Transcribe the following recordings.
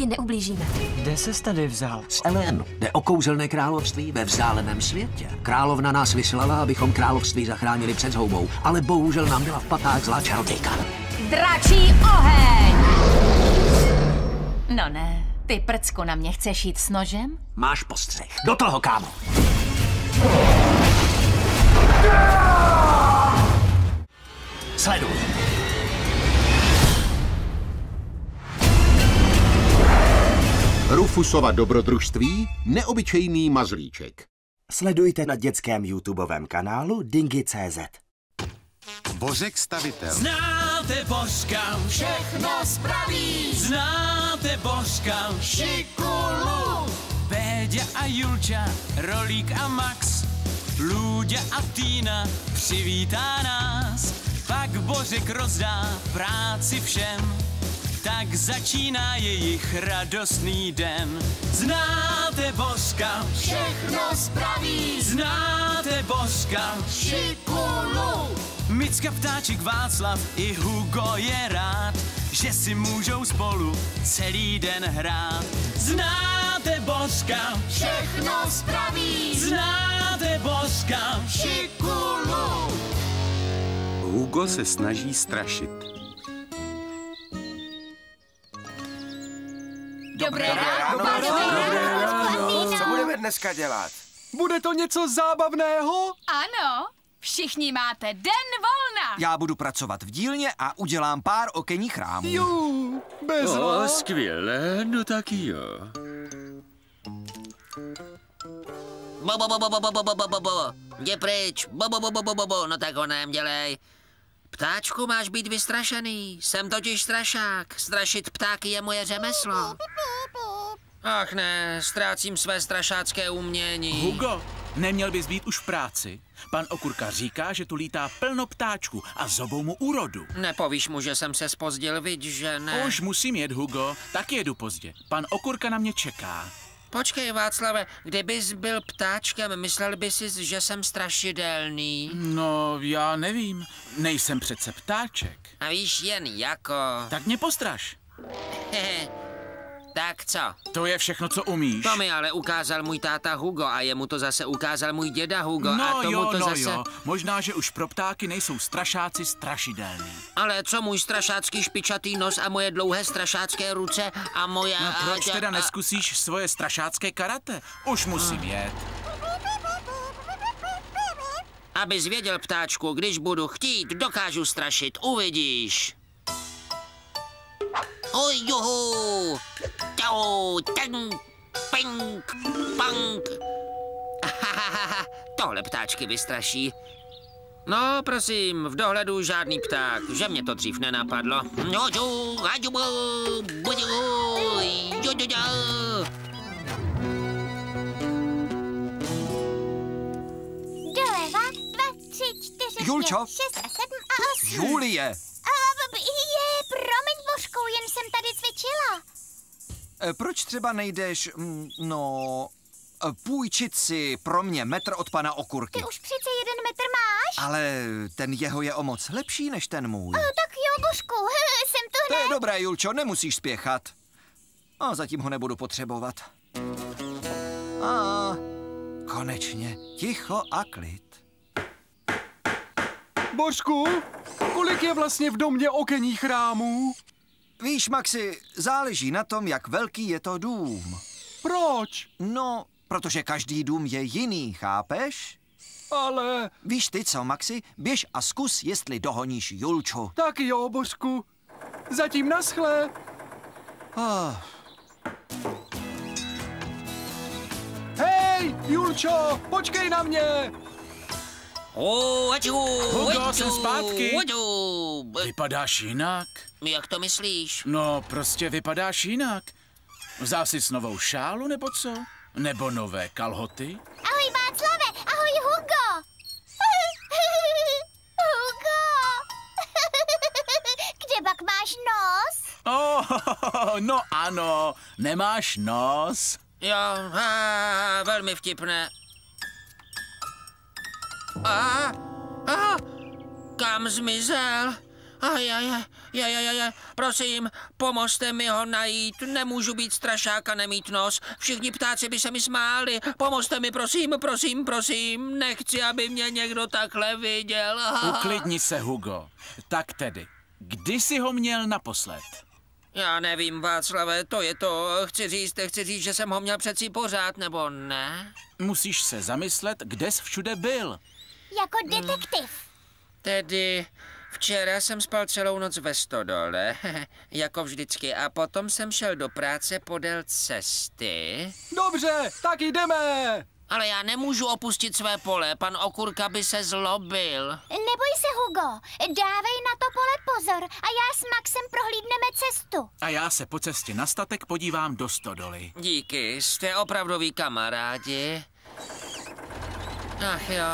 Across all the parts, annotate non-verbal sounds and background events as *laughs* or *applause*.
ti neublížíme. Kde se tady vzal? Z Elen jde o kouzelné království ve vzdáleném světě. Královna nás vyslala, abychom království zachránili před zhoubou, ale bohužel nám byla v patách zlá čarodějka. Dračí oheň! No ne, ty prcku na mě chceš jít s nožem? Máš postřeh. Do toho, kámo! Sleduj. Rufusova dobrodružství Neobyčejný mazlíček. Sledujte na dětském YouTubeovém kanálu Dingy.cz. Bořek stavitel. Znáte Božka, všechno spraví. Znáte Božka, šikulu. Péďa a Julča, Rolík a Max, Lůďa a Týna přivítá nás. Pak Božek rozdá práci všem, tak začíná jejich radostný den. Znáte Božka, všechno spraví. Znáte Božka, šikulu. Micka, ptáček, Václav i Hugo je rád, že si můžou spolu celý den hrát. Znáte Božka, všechno spraví. Znáte Božka, šikulu. Hugo se snaží strašit. Dobré ráno, Co budeme dneska dělat? Bude to něco zábavného? Ano, všichni máte den volna. Já budu pracovat v dílně a udělám pár okenních rámů. Jú, bez O, vás. skvěle, no tak jo. Bo, bo, bo, bo, bo, bo, bo, bo, bo, bo, bo. Jdi pryč. Bo, bo, bo, bo, bo, bo, bo. No tak ho dělej. Ptáčku, máš být vystrašený. Jsem totiž strašák. Strašit ptáky je moje řemeslo. Ach ne, ztrácím své strašácké umění. Hugo, neměl bys být už v práci. Pan Okurka říká, že tu lítá plno ptáčků a zobou mu úrodu. Nepovíš mu, že jsem se spozdil, viď, že ne? Už musím jet, Hugo, tak jedu pozdě. Pan Okurka na mě čeká. Počkej, Václave, kdybys byl ptáčkem, myslel bys si, že jsem strašidelný? No, já nevím, nejsem přece ptáček. A víš, jen jako... Tak mě postraž. *laughs* tak co? To je všechno, co umíš. To mi ale ukázal můj táta Hugo a jemu to zase ukázal můj děda Hugo No a tomu jo, to no zase... jo, možná, že už pro ptáky nejsou strašáci strašidelní. Ale co můj strašácký špičatý nos a moje dlouhé strašácké ruce a moje... No proč a- teda neskusíš svoje strašácké karate? Už musím jet. Abys věděl, ptáčku, když budu chtít, dokážu strašit, uvidíš. Oj, juhu! Tau, tang, ping, pang. Tohle ptáčky vystraší. No, prosím, v dohledu žádný pták, že mě to dřív nenapadlo. No, jo, haďu, budu, jo, jo, jo. Doleva, dva, tři, čtyři, Julčo? pět, šest a sedm a osm. Julie, proč třeba nejdeš, mm, no, eh, půjčit si pro mě metr od pana Okurky? Ty už přece jeden metr máš? Ale ten jeho je o moc lepší než ten můj. O, tak jo, Božku, *laughs* jsem tu To je hned. dobré, Julčo, nemusíš spěchat. A zatím ho nebudu potřebovat. A konečně ticho a klid. Božku, kolik je vlastně v domě okenních rámů? Víš, Maxi, záleží na tom, jak velký je to dům. Proč? No, protože každý dům je jiný, chápeš? Ale Víš ty co, Maxi? Běž a zkus, jestli dohoníš Julču. tak jo, Božku. Zatím naschle. Oh, Hej, Julčo, počkej na mě. O, aťu, Hugo, jsem zpátky. Vypadáš jinak? Jak to myslíš? No, prostě vypadáš jinak. Vzal jsi novou šálu nebo co? Nebo nové kalhoty? Ahoj, Václave, ahoj, Hugo. *laughs* Hugo. *laughs* Kde pak máš nos? Oh, *laughs* no ano, nemáš nos. Jo, a, velmi vtipné. A, a, kam zmizel? Aj, aj, aj, aj, aj, aj, aj, prosím, pomozte mi ho najít, nemůžu být strašák a nemít nos. Všichni ptáci by se mi smáli. Pomozte mi, prosím, prosím, prosím. Nechci, aby mě někdo takhle viděl. Uklidni se, Hugo. Tak tedy, kdy jsi ho měl naposled? Já nevím, Václave, to je to. Chci říct, chci říct, že jsem ho měl přeci pořád, nebo ne? Musíš se zamyslet, kde jsi všude byl. Jako detektiv. Tedy včera jsem spal celou noc ve stodole, *laughs* jako vždycky, a potom jsem šel do práce podél cesty. Dobře, tak jdeme. Ale já nemůžu opustit své pole, pan Okurka by se zlobil. Neboj se, Hugo. Dávej na to pole pozor a já s Maxem prohlídneme cestu. A já se po cestě na statek podívám do stodoly. Díky, jste opravdoví kamarádi. Ach jo,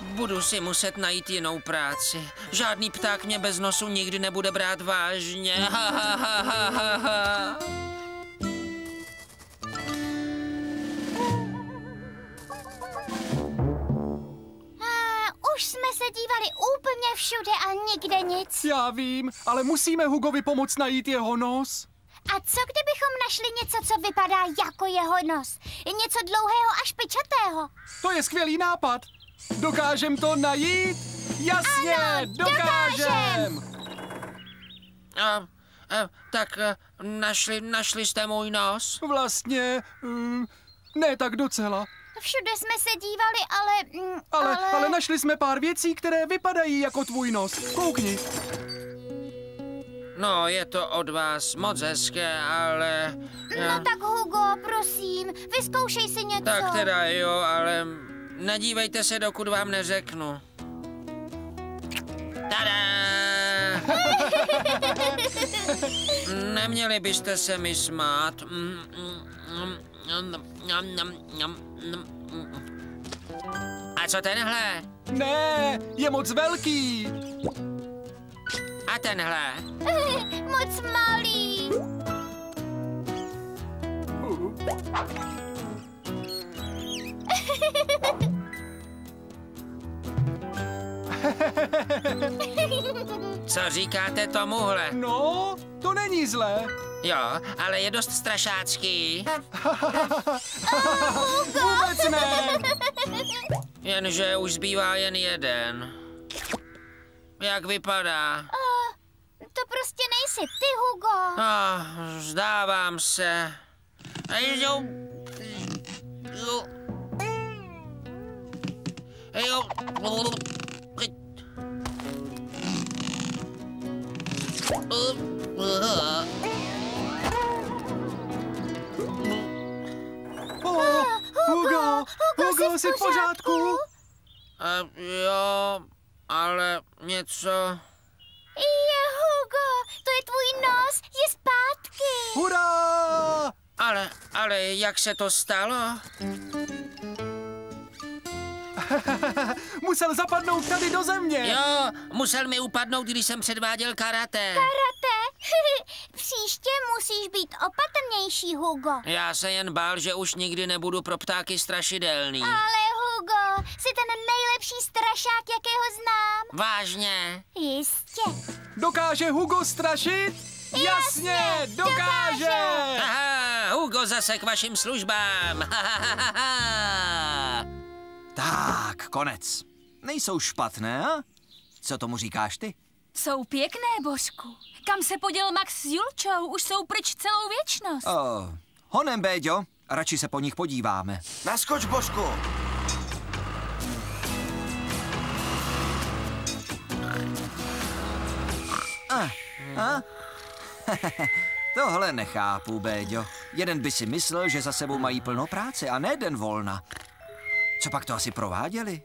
budu si muset najít jinou práci. Žádný pták mě bez nosu nikdy nebude brát vážně. *laughs* Ha, ha, ha, ha, ha, ha. A už jsme se dívali úplně všude a nikde nic. Já vím, ale musíme Hugovi pomoct najít jeho nos. A co kdybychom našli něco, co vypadá jako jeho nos? Něco dlouhého a špičatého. To je skvělý nápad. Dokážem to najít? Jasně, Ano, dokážem. A, a, tak a, našli, našli jste můj nos? Vlastně, mm, ne tak docela. Všude jsme se dívali, ale... mm, Ale, ale... ale našli jsme pár věcí, které vypadají jako tvůj nos. Koukni. No, je to od vás moc hezké, ale... No tak Hugo, prosím, vyzkoušej si něco. Tak teda jo, ale nedívejte se, dokud vám neřeknu. Tada! *laughs* Neměli byste se mi smát. A co tenhle? Ne, je moc velký. A tenhle? *laughs* Moc malý. *laughs* Co říkáte tomuhle? No, to není zlé. Jo, ale je dost strašácký. *laughs* Vůbec ne. Jenže už zbývá jen jeden. Jak vypadá? To prostě nejsi ty, Hugo. Ah, zdávám se. Jo. Jo. Jo. Hugo, Hugo, jsi v pořádku? A jo, ale něco... Je, Hugo, to je tvůj nos, je zpátky. Hurá! Ale, ale jak se to stalo? *laughs* Musel zapadnout tady do země. Jo, musel mi upadnout, když jsem předváděl karate. Karate. *laughs* Příště musíš být opatrnější, Hugo. Já se jen bál, že už nikdy nebudu pro ptáky strašidelný. Ale Hugo, jsi ten nejlepší strašák, jakého znám. Vážně? Jistě. Dokáže Hugo strašit? Jasně, dokáže! Aha, Hugo zase k vašim službám. Tak, konec. Nejsou špatné, a? Co tomu říkáš ty? Jsou pěkné, Božku. Kam se poděl Max s Julčou? Už jsou pryč celou věčnost. Oh, honem, Béďo, radši se po nich podíváme. Naskoč, Božku! A, a? *laughs* Tohle nechápu, Béďo. Jeden by si myslel, že za sebou mají plno práce a ne den volna. Co pak to asi prováděli?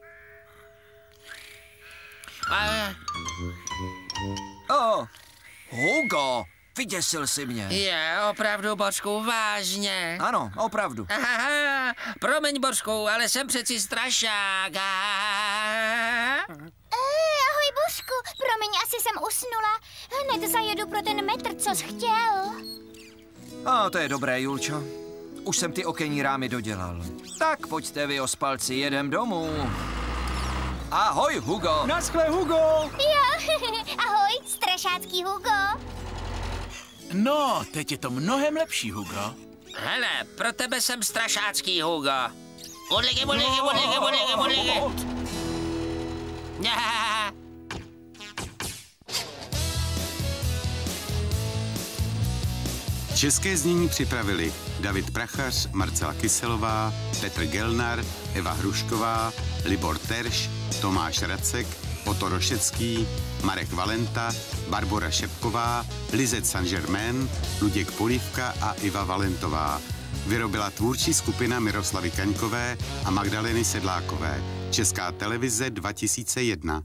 Ale O, Hugo, vyděsil si mě. je opravdu, Božku, vážně. Ano, opravdu. Aha, promiň, Božku, ale jsem přeci strašák. Aha. E, ahoj, Božku, promiň, asi jsem usnula. Hned zajedu pro ten metr, co jsi chtěl. A to je dobré, Julčo. Už jsem ty okenní rámy dodělal. Tak pojďte vy, ospalci, jedem domů. Ahoj, Hugo. Naschle, Hugo! Jo, *laughs* ahoj, strašácký Hugo. No, teď je to mnohem lepší, Hugo. Hele, pro tebe jsem strašácký Hugo. Budligy, budligy, budligy, budligy, budligy. České znění připravili David Prachař, Marcela Kyselová, Petr Gelnar, Eva Hrušková, Libor Terš, Tomáš Racek, Otto Rošecký, Marek Valenta, Barbora Šepková, Lizet Saint-Germain, Luděk Polívka a Iva Valentová. Vyrobila tvůrčí skupina Miroslavy Kaňkové a Magdaleny Sedlákové. Česká televize 2001.